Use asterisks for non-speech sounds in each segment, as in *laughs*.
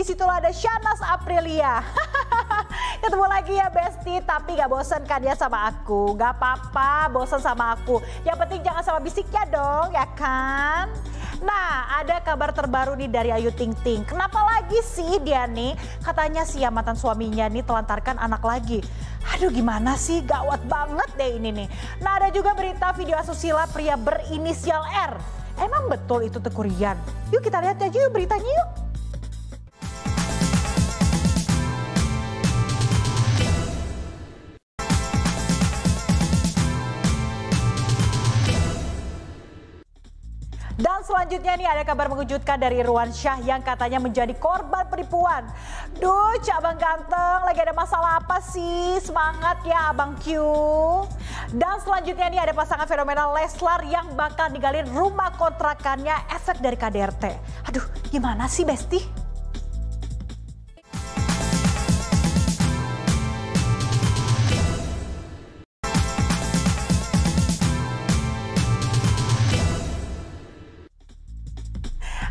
di situlah ada Shanas Aprilia. *laughs* Ketemu lagi ya Besti, tapi gak bosen kan ya sama aku? Gak apa-apa bosen sama aku. Yang penting jangan sama bisiknya dong, ya kan? Nah, ada kabar terbaru nih dari Ayu Ting Ting. Kenapa lagi sih dia nih? Katanya ya mantan suaminya nih telantarkan anak lagi. Aduh gimana sih, gawat banget deh ini nih. Nah ada juga berita video asusila pria berinisial R. Emang betul itu tekurian? Yuk kita lihat aja yuk beritanya yuk. Dan selanjutnya nih ada kabar mengejutkan dari Ruan Syah yang katanya menjadi korban penipuan. Duh, Cak Bang Ganteng, lagi ada masalah apa sih? Semangat ya Abang Q. Dan selanjutnya nih ada pasangan fenomenal Leslar yang bakal digali rumah kontrakannya efek dari KDRT. Aduh, gimana sih Besti?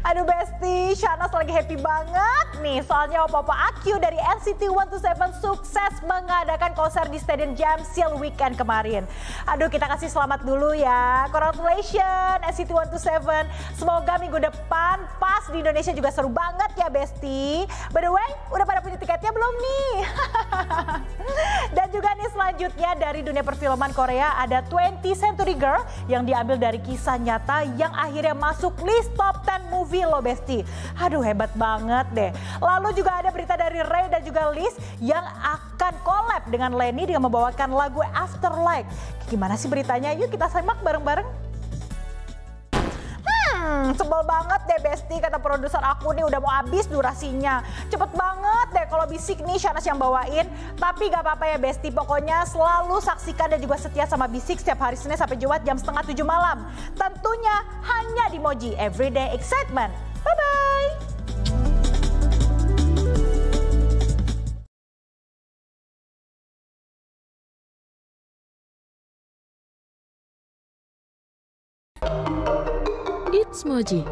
Aduh Besti, Shanas lagi happy banget nih. Soalnya Opa-Opa Akyu dari NCT 127 sukses mengadakan konser di Stadion Jam Seal Weekend kemarin. Aduh kita kasih selamat dulu ya. Congratulations NCT 127. Semoga minggu depan pas di Indonesia juga seru banget ya Besti. By the way, udah pada punya tiketnya belum nih? *laughs* Dan juga nih selanjutnya dari dunia perfilman Korea ada 20 Century Girl yang diambil dari kisah nyata yang akhirnya masuk list top 10 movie lo Besti. Aduh hebat banget deh. Lalu juga ada berita dari Ray dan juga Liz yang akan collab dengan Lenny dengan membawakan lagu Afterlife. Gimana sih beritanya? Yuk kita simak bareng-bareng. Hmm, sebel banget deh Besti kata produser aku nih udah mau habis durasinya. Cepet banget deh kalau bisik nih Shanas yang bawain. Tapi gak apa-apa ya Besti, pokoknya selalu saksikan dan juga setia sama bisik setiap hari Senin sampai Jumat jam setengah tujuh malam. Tentunya hanya di Moji Everyday Excitement. Bye-bye. It's Moji